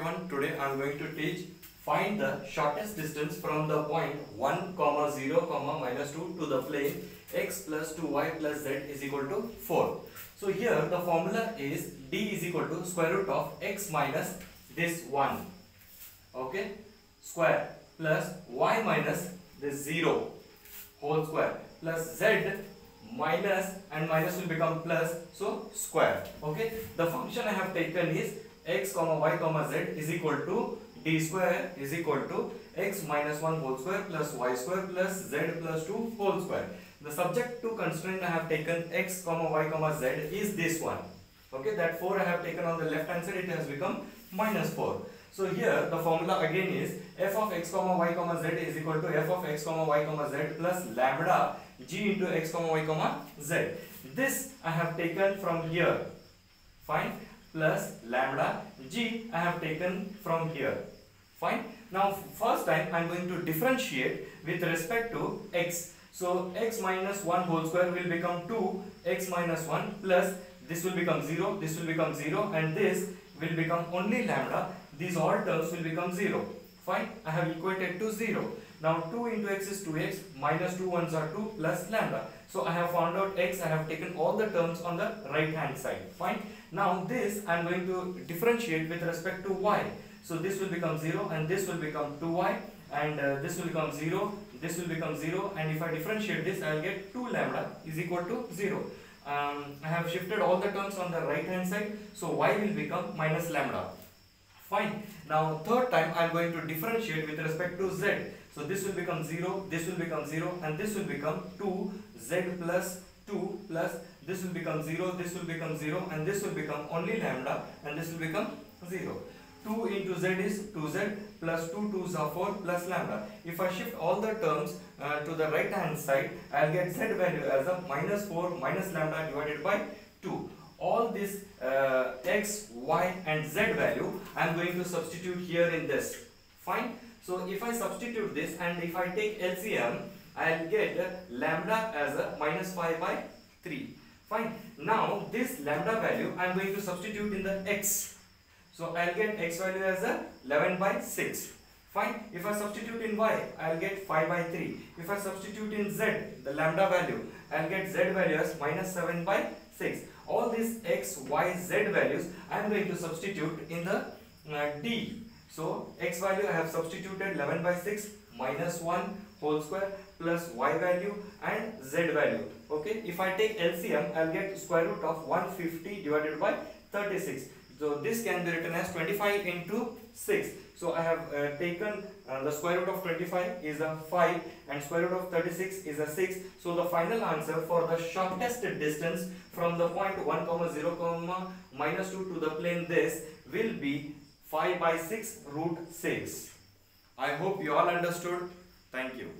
everyone. Today I am going to teach find the shortest distance from the point 1 comma 0 comma minus 2 to the plane x plus 2y plus z is equal to 4. So here the formula is d is equal to square root of x minus this 1 okay? Square plus y minus this 0 whole square plus z minus and minus will become plus. So square. Okay? The function i have taken is x comma y comma z is equal to d square is equal to x minus 1 whole square plus y square plus z plus 2 whole square the subject to constraint i have taken x comma y comma z is this one okay that 4 i have taken on the left hand side it has become minus 4 so here the formula again is f of x comma y comma z is equal to f of x comma y comma z plus lambda g into x comma y comma z. This I have taken from here. Fine. Plus lambda g I have taken from here. Fine. Now first time I am going to differentiate with respect to x. So x minus 1 whole square will become 2 x minus 1 plus this will become 0 this will become 0 and this will become only lambda these all terms will become 0 fine I have equated to 0 now 2 into x is 2x minus 2 ones are 2 plus lambda. So I have found out x I have taken all the terms on the right hand side. Fine. Now this I am going to differentiate with respect to y. So this will become 0 and this will become 2y and uh, this will become 0 this will become 0 and if I differentiate this I will get 2 lambda is equal to 0 um, I have shifted all the terms on the right hand side. So y will become minus lambda fine now third time I am going to differentiate with respect to z so this will become 0 this will become 0 and this will become 2 z plus 2 plus this will become 0 this will become 0 and this will become only lambda and this will become 0 2 into z is 2z plus 2 2s are 4 plus lambda. If I shift all the terms uh, to the right hand side, I will get z value as a minus 4 minus lambda divided by 2. All this uh, x, y and z value I am going to substitute here in this. Fine. So if I substitute this and if I take LCM, I will get lambda as a minus 5 by 3. Fine. Now this lambda value I am going to substitute in the x so I'll get x value as a 11 by 6. Fine. If I substitute in y, I'll get 5 by 3. If I substitute in z, the lambda value, I'll get z value as minus 7 by 6. All these x, y, z values, I'm going to substitute in the uh, d. So x value I have substituted 11 by 6 minus 1 whole square plus y value and z value. Okay. If I take LCM, I'll get square root of 150 divided by 36. So this can be written as 25 into 6. So I have uh, taken uh, the square root of 25 is a 5 and square root of 36 is a 6. So the final answer for the shortest distance from the point 1 comma 0 comma minus 2 to the plane this will be 5 by 6 root 6. I hope you all understood. Thank you.